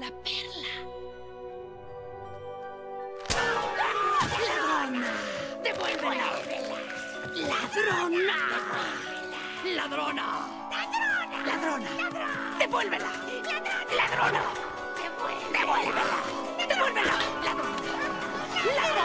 La perla. ¡Ladrona! ¡Devuélvela! ¡Ladrona! ¡Ladrona! ¡Ladrona! ¡Ladrona! ¡Devuélvela! ¡Ladrona! ¡Devuélvela! ¡Devuélvela! ¡Ladrona! ¡Ladrona!